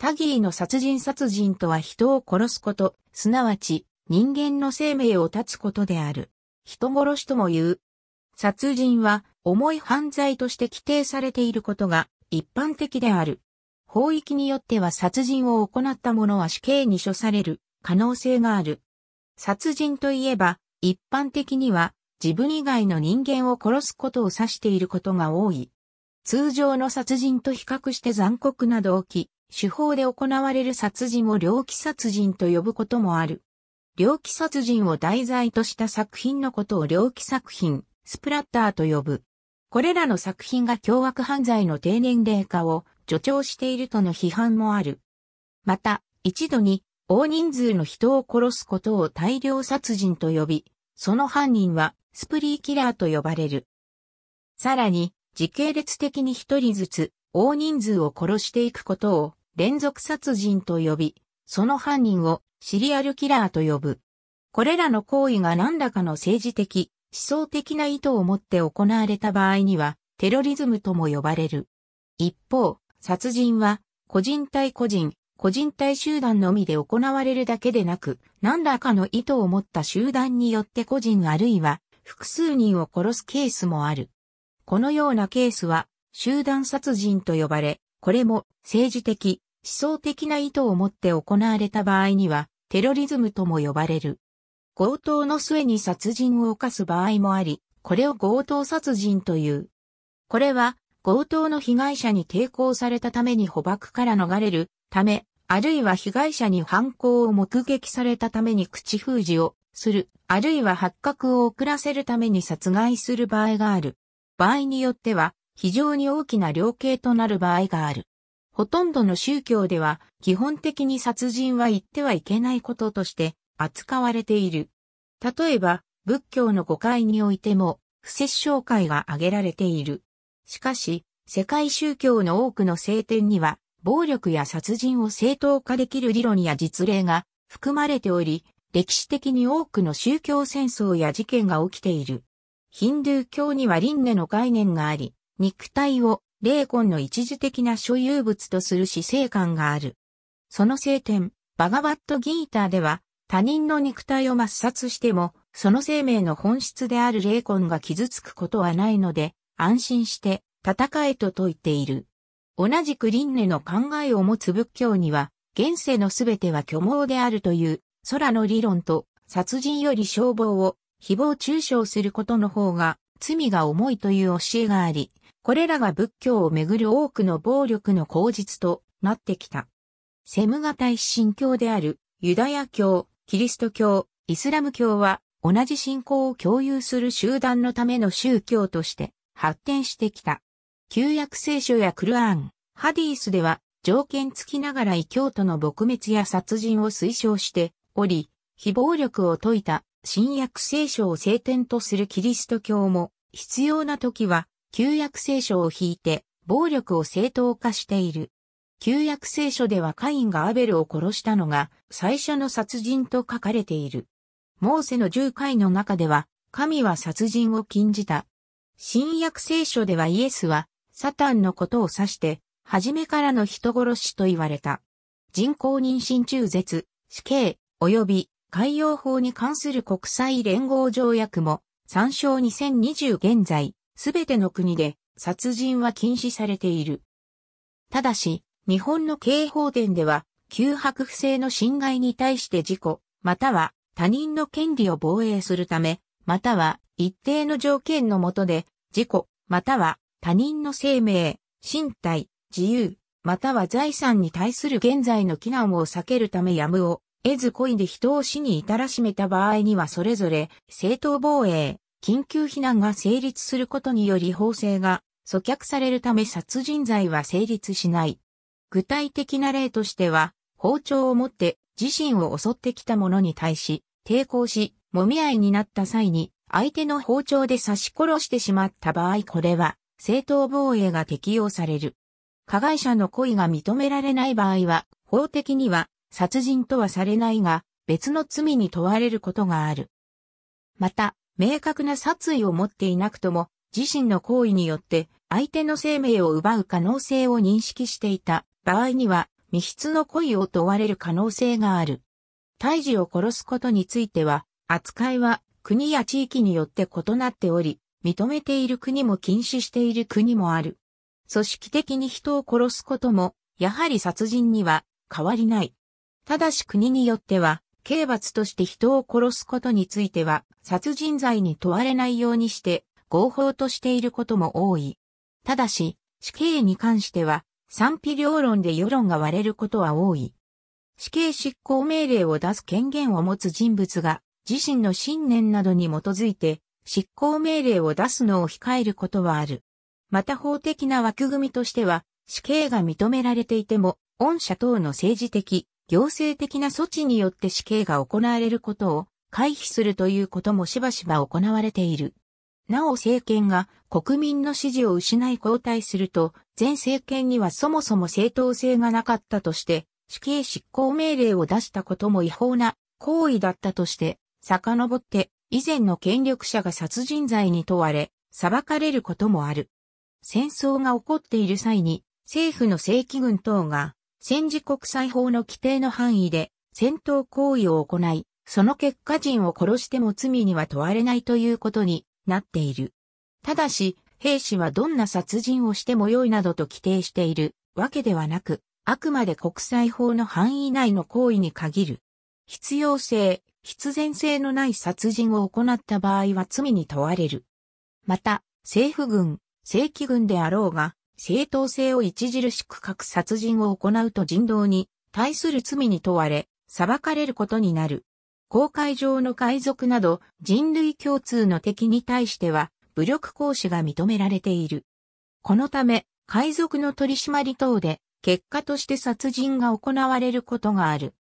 タギーの殺人殺人とは人を殺すこと、すなわち人間の生命を絶つことである。人殺しとも言う。殺人は重い犯罪として規定されていることが一般的である。法域によっては殺人を行った者は死刑に処される可能性がある。殺人といえば一般的には自分以外の人間を殺すことを指していることが多い。通常の殺人と比較して残酷な動機、手法で行われる殺人を猟奇殺人と呼ぶこともある。猟奇殺人を題材とした作品のことを猟奇作品、スプラッターと呼ぶ。これらの作品が凶悪犯罪の低年齢化を助長しているとの批判もある。また、一度に大人数の人を殺すことを大量殺人と呼び、その犯人はスプリーキラーと呼ばれる。さらに、時系列的に一人ずつ大人数を殺していくことを連続殺人と呼び、その犯人をシリアルキラーと呼ぶ。これらの行為が何らかの政治的、思想的な意図を持って行われた場合には、テロリズムとも呼ばれる。一方、殺人は、個人対個人、個人対集団のみで行われるだけでなく、何らかの意図を持った集団によって個人あるいは複数人を殺すケースもある。このようなケースは、集団殺人と呼ばれ、これも政治的、思想的な意図を持って行われた場合には、テロリズムとも呼ばれる。強盗の末に殺人を犯す場合もあり、これを強盗殺人という。これは、強盗の被害者に抵抗されたために捕獲から逃れるため、あるいは被害者に犯行を目撃されたために口封じをする、あるいは発覚を遅らせるために殺害する場合がある。場合によっては、非常に大きな量刑となる場合がある。ほとんどの宗教では、基本的に殺人は言ってはいけないこととして扱われている。例えば、仏教の誤解においても、不殺生会が挙げられている。しかし、世界宗教の多くの聖典には、暴力や殺人を正当化できる理論や実例が含まれており、歴史的に多くの宗教戦争や事件が起きている。ヒンドゥー教には輪廻の概念があり、肉体を霊魂の一時的な所有物とする死生観がある。その聖典、バガバットギーターでは、他人の肉体を抹殺しても、その生命の本質である霊魂が傷つくことはないので、安心して戦えと説いている。同じく輪廻の考えを持つ仏教には、現世のすべては虚妄であるという空の理論と殺人より消防を誹謗中傷することの方が罪が重いという教えがあり、これらが仏教をめぐる多くの暴力の口実となってきた。セム型一神教であるユダヤ教、キリスト教、イスラム教は同じ信仰を共有する集団のための宗教として発展してきた。旧約聖書やクルアン、ハディースでは条件付きながら異教徒の撲滅や殺人を推奨しており、非暴力を説いた新約聖書を聖典とするキリスト教も必要な時は旧約聖書を引いて暴力を正当化している。旧約聖書ではカインがアベルを殺したのが最初の殺人と書かれている。モーセの十回の中では神は殺人を禁じた。新約聖書ではイエスはサタンのことを指して、初めからの人殺しと言われた。人工妊娠中絶、死刑、及び海洋法に関する国際連合条約も、参照2020現在、すべての国で殺人は禁止されている。ただし、日本の刑法典では、旧白不正の侵害に対して事故、または他人の権利を防衛するため、または一定の条件のもとで、事故、または他人の生命、身体、自由、または財産に対する現在の非難を避けるためやむを得ず故意で人を死に至らしめた場合にはそれぞれ正当防衛、緊急避難が成立することにより法制が阻却されるため殺人罪は成立しない。具体的な例としては、包丁を持って自身を襲ってきた者に対し、抵抗し、揉み合いになった際に、相手の包丁で刺し殺してしまった場合これは、正当防衛が適用される。加害者の故意が認められない場合は、法的には殺人とはされないが、別の罪に問われることがある。また、明確な殺意を持っていなくとも、自身の行為によって相手の生命を奪う可能性を認識していた場合には、未必の恋を問われる可能性がある。胎児を殺すことについては、扱いは国や地域によって異なっており、認めている国も禁止している国もある。組織的に人を殺すことも、やはり殺人には変わりない。ただし国によっては、刑罰として人を殺すことについては、殺人罪に問われないようにして、合法としていることも多い。ただし、死刑に関しては、賛否両論で世論が割れることは多い。死刑執行命令を出す権限を持つ人物が、自身の信念などに基づいて、執行命令を出すのを控えることはある。また法的な枠組みとしては、死刑が認められていても、御社等の政治的、行政的な措置によって死刑が行われることを回避するということもしばしば行われている。なお政権が国民の支持を失い交代すると、前政権にはそもそも正当性がなかったとして、死刑執行命令を出したことも違法な行為だったとして、遡って以前の権力者が殺人罪に問われ、裁かれることもある。戦争が起こっている際に、政府の正規軍等が、戦時国際法の規定の範囲で戦闘行為を行い、その結果人を殺しても罪には問われないということになっている。ただし、兵士はどんな殺人をしても良いなどと規定しているわけではなく、あくまで国際法の範囲内の行為に限る。必要性、必然性のない殺人を行った場合は罪に問われる。また、政府軍、正規軍であろうが、正当性を著しく書く殺人を行うと人道に対する罪に問われ、裁かれることになる。公海上の海賊など人類共通の敵に対しては武力行使が認められている。このため、海賊の取り締まり等で結果として殺人が行われることがある。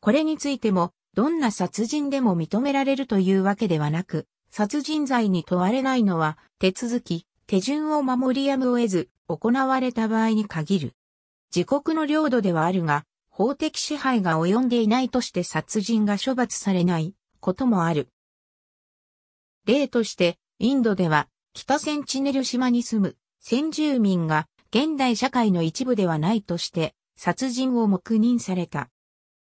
これについても、どんな殺人でも認められるというわけではなく、殺人罪に問われないのは手続き、手順を守りやむを得ず行われた場合に限る。自国の領土ではあるが、法的支配が及んでいないとして殺人が処罰されないこともある。例として、インドでは北センチネル島に住む先住民が現代社会の一部ではないとして殺人を黙認された。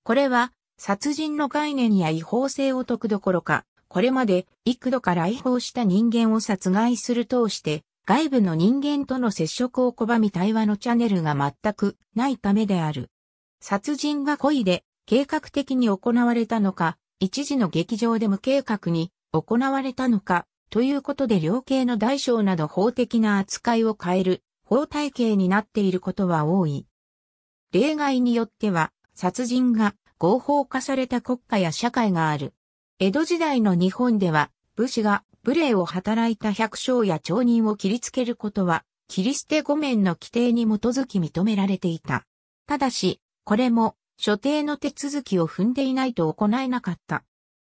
これは殺人の概念や違法性を解くどころか、これまで幾度か来訪した人間を殺害する通して外部の人間との接触を拒み対話のチャンネルが全くないためである。殺人が故意で計画的に行われたのか、一時の劇場で無計画に行われたのか、ということで量刑の大小など法的な扱いを変える法体系になっていることは多い。例外によっては、殺人が合法化された国家や社会がある。江戸時代の日本では、武士が無礼を働いた百姓や町人を切りつけることは、キリステ御免の規定に基づき認められていた。ただし、これも所定の手続きを踏んでいないと行えなかった。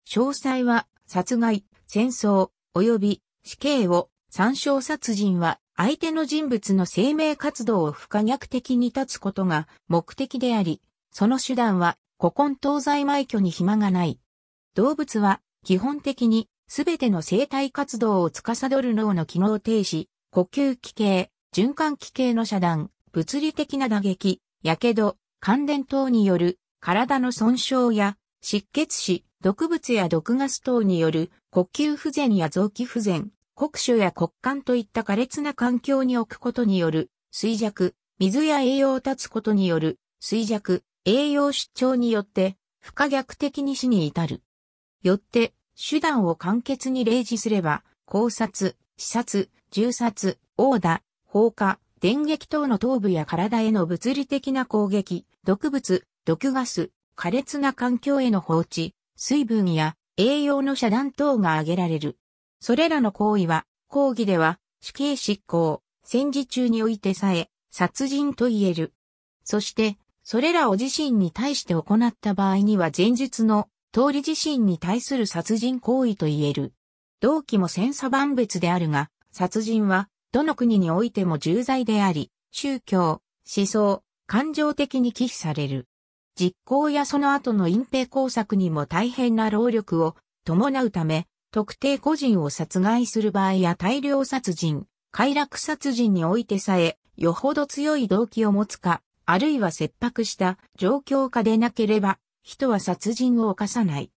詳細は殺害、戦争、及び死刑を参照殺人は相手の人物の生命活動を不可逆的に立つことが目的であり、その手段は古今東西埋挙に暇がない。動物は基本的にすべての生体活動を司る脳の機能停止、呼吸器系、循環器系の遮断、物理的な打撃、火傷、感電等による体の損傷や失血死、毒物や毒ガス等による呼吸不全や臓器不全、国書や骨幹といった苛烈な環境に置くことによる衰弱、水や栄養を断つことによる衰弱、栄養失調によって不可逆的に死に至る。よって、手段を簡潔に例示すれば、考察、視察、銃殺、殴打、放火、電撃等の頭部や体への物理的な攻撃、毒物、毒ガス、苛烈な環境への放置、水分や栄養の遮断等が挙げられる。それらの行為は、講義では死刑執行、戦時中においてさえ、殺人と言える。そして、それらを自身に対して行った場合には前述の通り自身に対する殺人行為と言える。動機も千差万別であるが、殺人はどの国においても重罪であり、宗教、思想、感情的に寄付される。実行やその後の隠蔽工作にも大変な労力を伴うため、特定個人を殺害する場合や大量殺人、快楽殺人においてさえ、よほど強い動機を持つか、あるいは切迫した状況下でなければ、人は殺人を犯さない。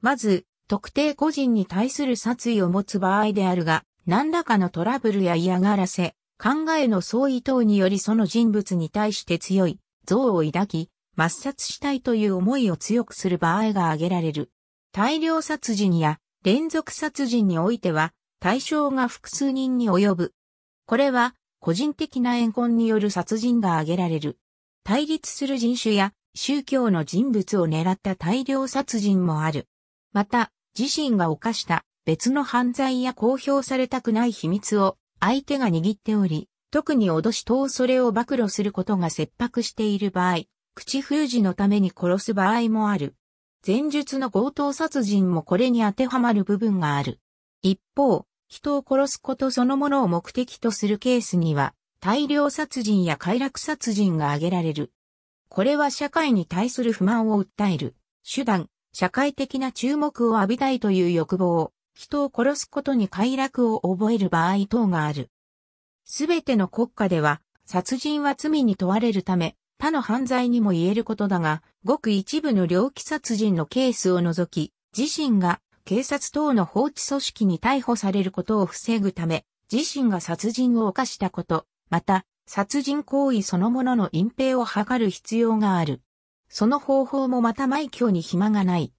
まず、特定個人に対する殺意を持つ場合であるが、何らかのトラブルや嫌がらせ、考えの相違等によりその人物に対して強い像を抱き、抹殺したいという思いを強くする場合が挙げられる。大量殺人や連続殺人においては、対象が複数人に及ぶ。これは、個人的な怨恨による殺人が挙げられる。対立する人種や宗教の人物を狙った大量殺人もある。また、自身が犯した別の犯罪や公表されたくない秘密を相手が握っており、特に脅しとそれを暴露することが切迫している場合、口封じのために殺す場合もある。前述の強盗殺人もこれに当てはまる部分がある。一方、人を殺すことそのものを目的とするケースには、大量殺人や快楽殺人が挙げられる。これは社会に対する不満を訴える、手段、社会的 na 注目を浴びたいという欲望、人を殺すことに快楽を覚える場合等がある。すべての国家では、殺人は罪に問われるため、他の犯罪にも言えることだが、ごく一部の猟奇殺人のケースを除き、自身が警察等の法治組織に逮捕されることを防ぐため、自身が殺人を犯したこと、また、殺人行為そのものの隠蔽を図る必要がある。その方法もまた埋挙に暇がない。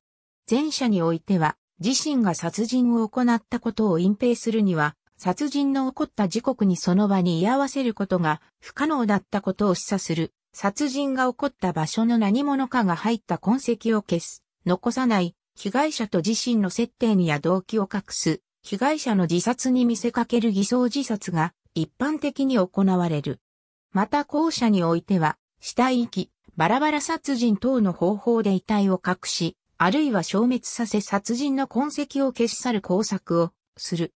前者においては、自身が殺人を行ったことを隠蔽するには、殺人の起こった時刻にその場に居合わせることが不可能だったことを示唆する。殺人が起こった場所の何者かが入った痕跡を消す。残さない。被害者と自身の接点や動機を隠す。被害者の自殺に見せかける偽装自殺が一般的に行われる。また後者においては、死体遺棄、バラバラ殺人等の方法で遺体を隠し、あるいは消滅させ殺人の痕跡を消し去る工作をする。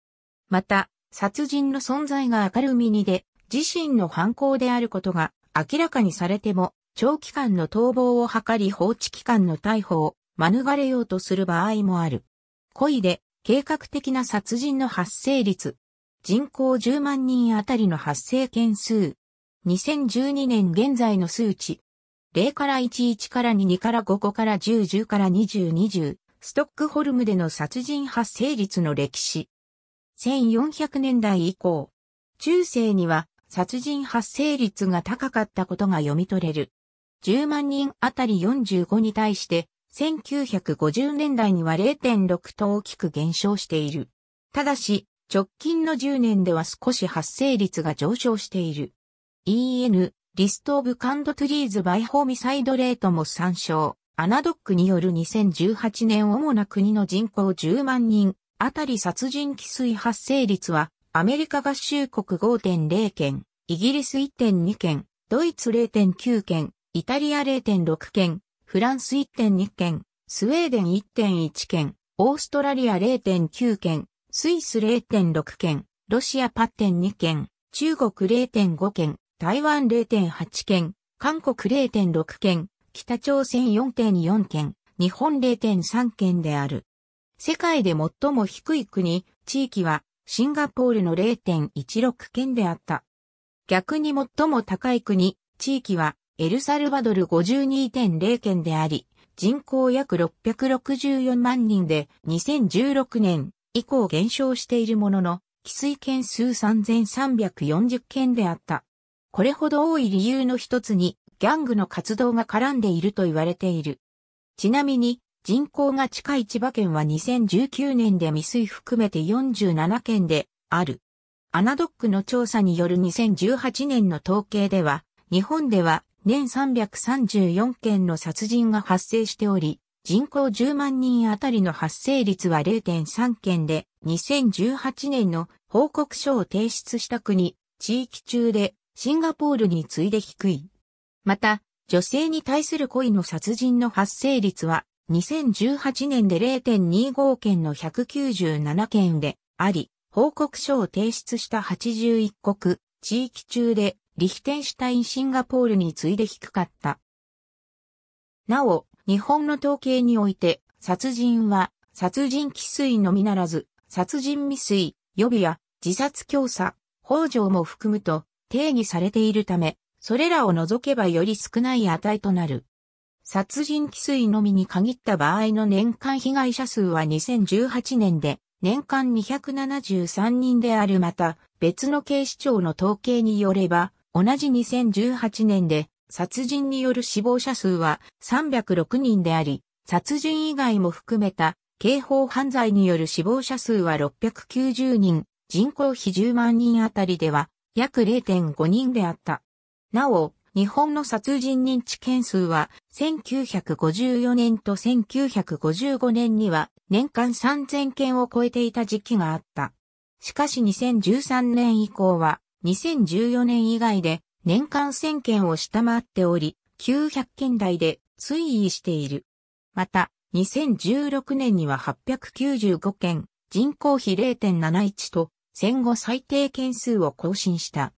また、殺人の存在が明るみにで、自身の犯行であることが明らかにされても、長期間の逃亡を図り放置期間の逮捕を免れようとする場合もある。故意で計画的な殺人の発生率。人口10万人あたりの発生件数。2012年現在の数値。0から11から2、2から5、5から10、10から20、20。ストックホルムでの殺人発生率の歴史。1400年代以降、中世には殺人発生率が高かったことが読み取れる。10万人あたり45に対して、1950年代には0.6と大きく減少している。ただし、直近の10年では少し発生率が上昇している。EN、リストオブカンドトゥリーズバイホミサイドレートも参照。アナドックによる2018年主な国の人口10万人。あたり殺人規水発生率は、アメリカ合衆国5.0件、イギリス1.2件、ドイツ0.9件、イタリア0.6件、フランス1.2件、スウェーデン1.1件、オーストラリア0.9件、スイス0.6件、ロシア8.2件、中国0.5件、台湾0.8件、韓国0.6件、北朝鮮4.4件、日本0.3件である。世界で最も低い国、地域はシンガポールの0.16県であった。逆に最も高い国、地域はエルサルバドル52.0県であり、人口約664万人で2016年以降減少しているものの、規水件数3340件であった。これほど多い理由の一つに、ギャングの活動が絡んでいると言われている。ちなみに、人口が近い千葉県は2019年で未遂含めて47件である。アナドックの調査による2018年の統計では、日本では年334件の殺人が発生しており、人口10万人あたりの発生率は0.3件で、2018年の報告書を提出した国、地域中でシンガポールに次いで低い。また、女性に対する恋の殺人の発生率は2018年で0.25件の197件であり、報告書を提出した81国、地域中でリヒテンシュタイン・シンガポールに次いで低かった。なお、日本の統計において、殺人は、殺人既遂のみならず、殺人未遂、予備や自殺強査、法上も含むと定義されているため、それらを除けばより少ない値となる。殺人規水のみに限った場合の年間被害者数は2018年で年間273人であるまた別の警視庁の統計によれば同じ2018年で殺人による死亡者数は306人であり殺人以外も含めた刑法犯罪による死亡者数は690人、人口比10万人あたりでは約0.5人であった。なお、日本の殺人認知件数は1954年と1955年には年間3000件を超えていた時期があった。しかし2013年以降は2014年以外で年間1000件を下回っており900件台で推移している。また2016年には895件、人口比0.71と戦後最低件数を更新した。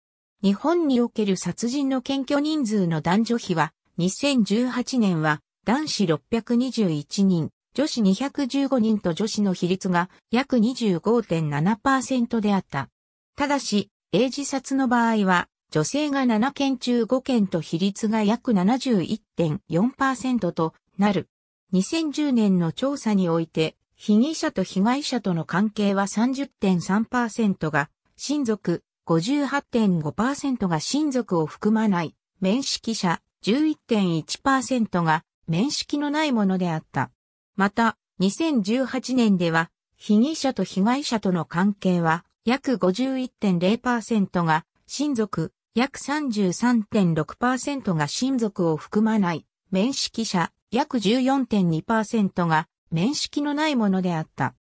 日本における殺人の検挙人数の男女比は、2018年は男子621人、女子215人と女子の比率が約25.7%であった。ただし、英自殺の場合は、女性が7件中5件と比率が約71.4%となる。2010年の調査において、被疑者と被害者との関係は30.3%が親族、58.5%が親族を含まない面識者11.1%が面識のないものであった。また、2018年では被疑者と被害者との関係は約51.0%が親族、約33.6%が親族を含まない面識者約14.2%が面識のないものであった。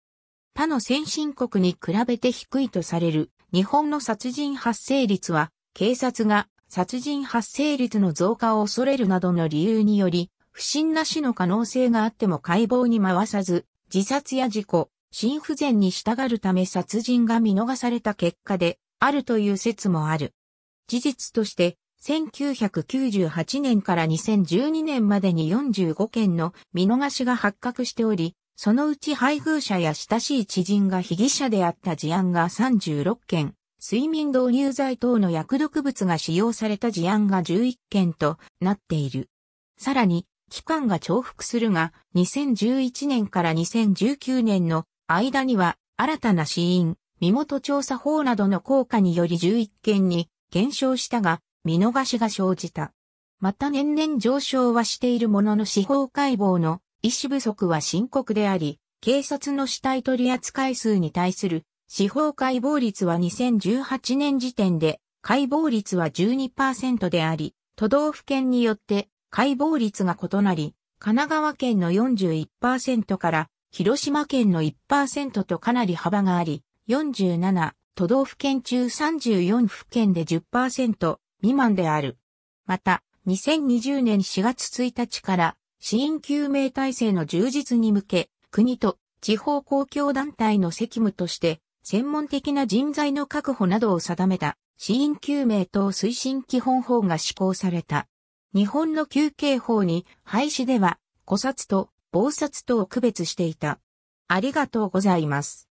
他の先進国に比べて低いとされる日本の殺人発生率は、警察が殺人発生率の増加を恐れるなどの理由により、不審な死の可能性があっても解剖に回さず、自殺や事故、心不全に従うため殺人が見逃された結果で、あるという説もある。事実として、1998年から2012年までに45件の見逃しが発覚しており、そのうち配偶者や親しい知人が被疑者であった事案が36件、睡眠導入剤等の薬毒物が使用された事案が11件となっている。さらに、期間が重複するが、2011年から2019年の間には、新たな死因、身元調査法などの効果により11件に減少したが、見逃しが生じた。また年々上昇はしているものの司法解剖の医師不足は深刻であり、警察の死体取扱数に対する司法解剖率は2018年時点で解剖率は12%であり、都道府県によって解剖率が異なり、神奈川県の41%から広島県の1%とかなり幅があり、47都道府県中34府県で10%未満である。また、2020年4月1日から死因救命体制の充実に向け、国と地方公共団体の責務として、専門的な人材の確保などを定めた死因救命等推進基本法が施行された。日本の救刑法に廃止では、古殺と暴殺とを区別していた。ありがとうございます。